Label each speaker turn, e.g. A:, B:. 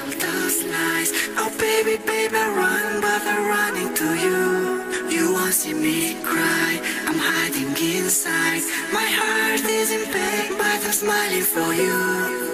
A: all those lies. Oh baby, baby, run, but I'm running to you. You won't see me cry. I'm hiding inside. My heart is in pain, but I'm smiling for you.